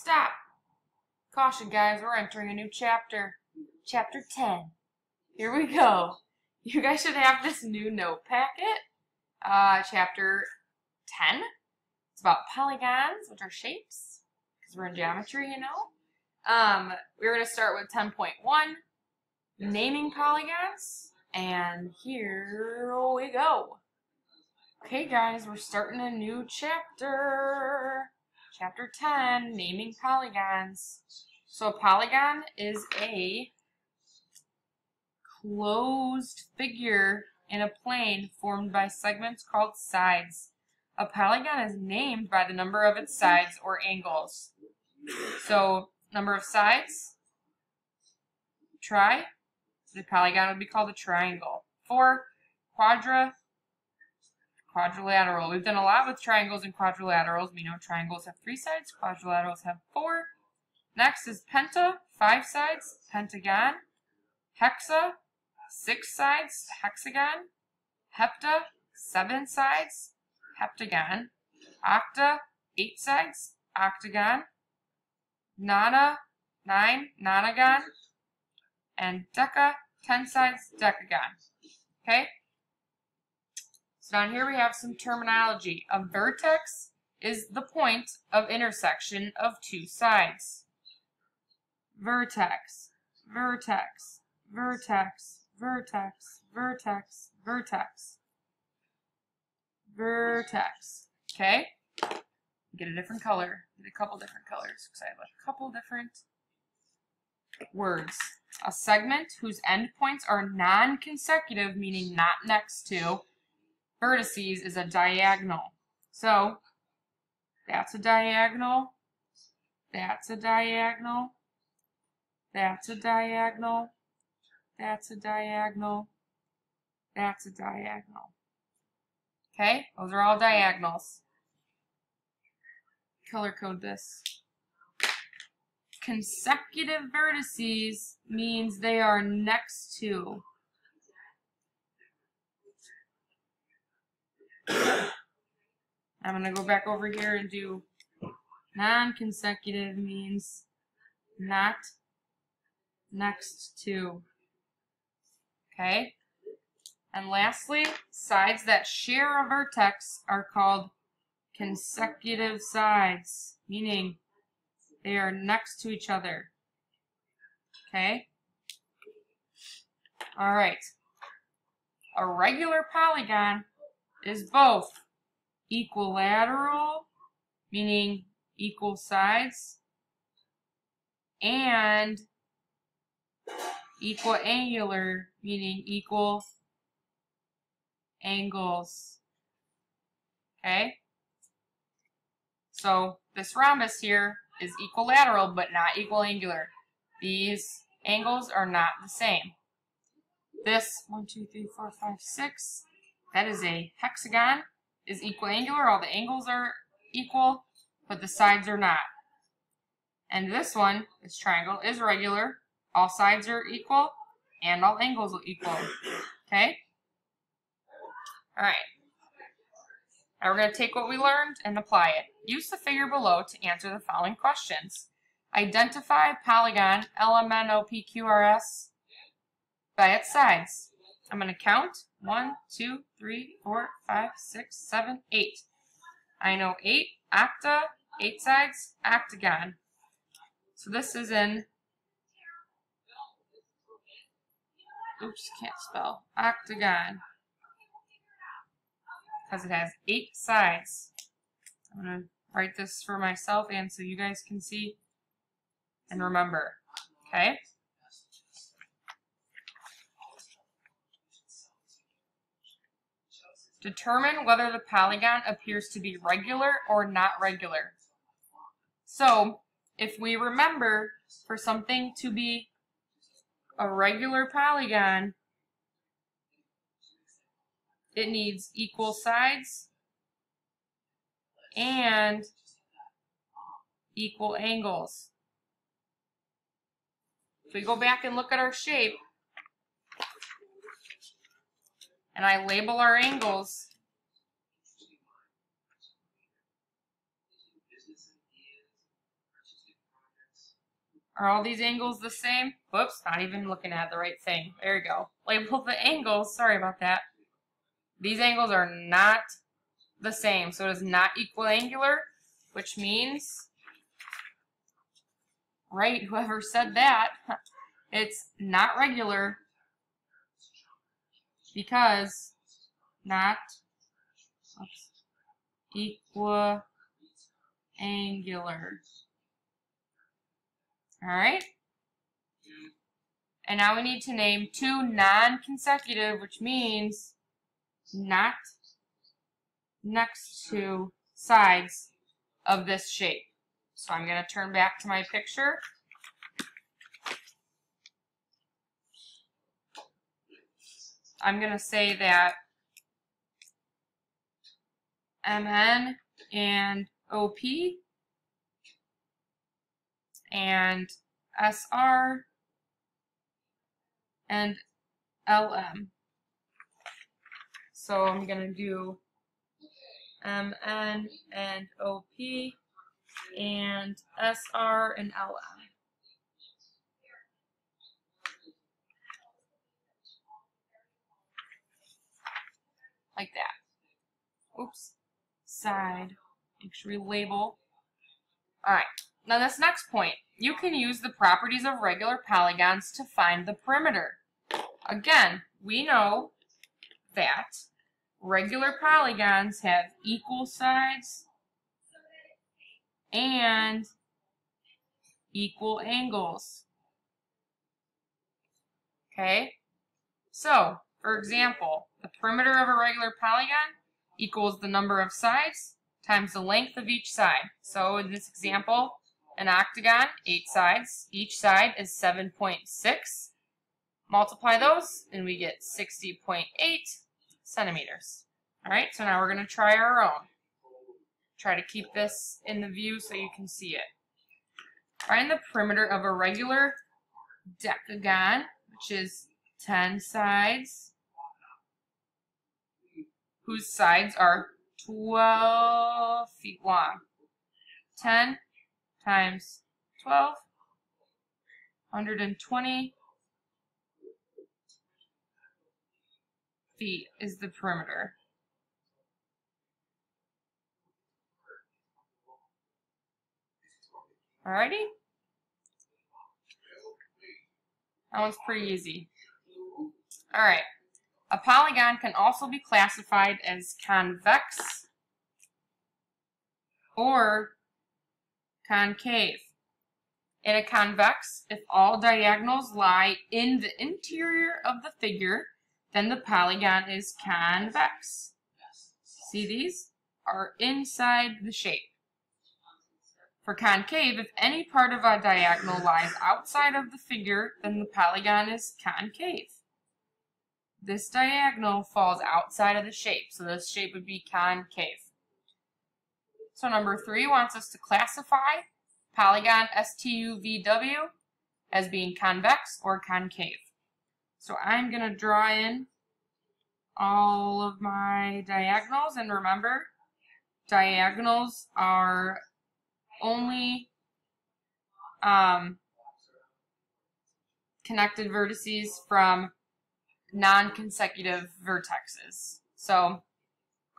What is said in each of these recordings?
Stop! Caution, guys, we're entering a new chapter. Chapter 10. Here we go. You guys should have this new note packet. Uh, chapter 10. It's about polygons, which are shapes, because we're in geometry, you know. Um, we're going to start with 10.1, naming polygons, and here we go. Okay, guys, we're starting a new chapter. Chapter 10, naming polygons. So a polygon is a closed figure in a plane formed by segments called sides. A polygon is named by the number of its sides or angles. So, number of sides, tri, the polygon would be called a triangle. Four, quadra, quadrilateral. We've done a lot with triangles and quadrilaterals. We know triangles have three sides, quadrilaterals have four. Next is penta, five sides, pentagon. Hexa, six sides, hexagon. Hepta, seven sides, heptagon. Octa, eight sides, octagon. Nona, nine, nonagon. And deca, ten sides, decagon. Okay? So down here we have some terminology. A vertex is the point of intersection of two sides. Vertex, vertex, vertex, vertex, vertex, vertex, vertex. Okay? Get a different color. Get a couple different colors because I have a couple different words. A segment whose endpoints are non-consecutive, meaning not next to, vertices is a diagonal. So, that's a diagonal, that's a diagonal, that's a diagonal, that's a diagonal, that's a diagonal. Okay, those are all diagonals. Color code this. Consecutive vertices means they are next to. I'm going to go back over here and do non-consecutive means not next to. Okay? And lastly, sides that share a vertex are called consecutive sides, meaning they are next to each other. Okay? Alright. A regular polygon is both equilateral, meaning equal sides, and equiangular, meaning equal angles. Okay? So this rhombus here is equilateral but not equiangular. These angles are not the same. This, one, two, three, four, five, six, that is a hexagon, is equiangular. All the angles are equal, but the sides are not. And this one, this triangle, is regular. All sides are equal, and all angles are equal. Okay? Alright. Now we're going to take what we learned and apply it. Use the figure below to answer the following questions. Identify polygon LMNOPQRS by its sides. I'm going to count. One, two, three, four, five, six, seven, eight. I know eight, octa, eight sides, octagon. So this is in, oops, can't spell, octagon. Because it has eight sides. I'm going to write this for myself and so you guys can see and remember. Okay? Determine whether the polygon appears to be regular or not regular. So, if we remember for something to be a regular polygon, it needs equal sides and equal angles. If we go back and look at our shape, and I label our angles, Are all these angles the same? Whoops, not even looking at the right thing. There you go. Label the angles. Sorry about that. These angles are not the same. So it is not equiangular, which means, right, whoever said that, it's not regular because not oops, equal angular. All right. And now we need to name two non-consecutive, which means not next to sides of this shape. So I'm going to turn back to my picture. I'm going to say that MN and OP and SR and LM. So I'm going to do MN and OP and SR and LM. Like that. Oops. Side. Make sure we label. Alright. Now this next point. You can use the properties of regular polygons to find the perimeter. Again, we know that regular polygons have equal sides and equal angles. Okay? So, for example, the perimeter of a regular polygon equals the number of sides times the length of each side. So in this example, an octagon, eight sides. Each side is 7.6. Multiply those, and we get 60.8 centimeters. All right, so now we're going to try our own. Try to keep this in the view so you can see it. Find the perimeter of a regular decagon, which is 10 sides, whose sides are 12 feet long. 10 times 12, 120 feet is the perimeter. Alrighty? That one's pretty easy. Alright. A polygon can also be classified as convex or concave. In a convex, if all diagonals lie in the interior of the figure, then the polygon is convex. See these? Are inside the shape. For concave, if any part of a diagonal lies outside of the figure, then the polygon is concave. This diagonal falls outside of the shape, so this shape would be concave. So number three wants us to classify polygon STUVW as being convex or concave. So I'm going to draw in all of my diagonals, and remember, diagonals are only um, connected vertices from non-consecutive vertexes. So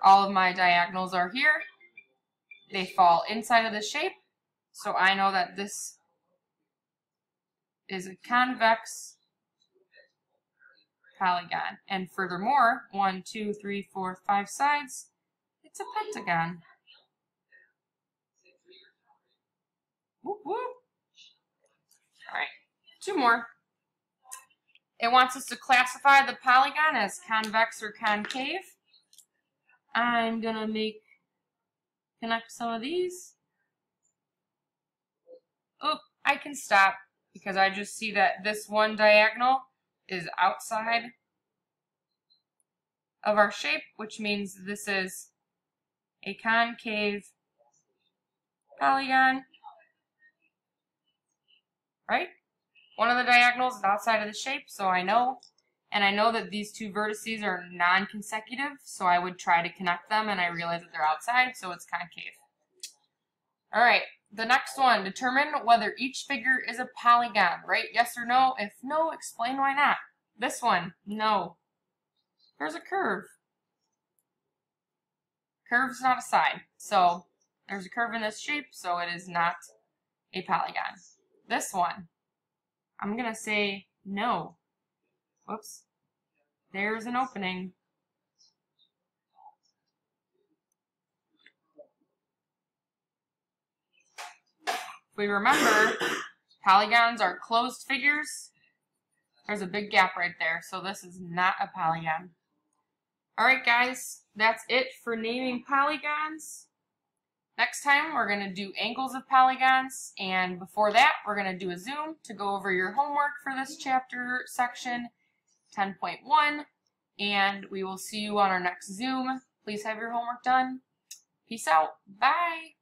all of my diagonals are here, they fall inside of the shape. So I know that this is a convex polygon. And furthermore, one, two, three, four, five sides, it's a pentagon. Whoop, whoop. All right, two more. It wants us to classify the polygon as convex or concave. I'm going to make connect some of these. Oh, I can stop because I just see that this one diagonal is outside of our shape, which means this is a concave polygon, right? One of the diagonals is outside of the shape, so I know and I know that these two vertices are non-consecutive, so I would try to connect them, and I realize that they're outside, so it's concave. All right, the next one, determine whether each figure is a polygon, right? Yes or no? If no, explain why not. This one, no. There's a curve. Curve's not a side. So there's a curve in this shape, so it is not a polygon. This one, I'm going to say no. Whoops. There's an opening. If we remember, polygons are closed figures. There's a big gap right there, so this is not a polygon. Alright guys, that's it for naming polygons. Next time we're going to do angles of polygons, and before that we're going to do a zoom to go over your homework for this chapter section 10.1, and we will see you on our next zoom. Please have your homework done. Peace out. Bye.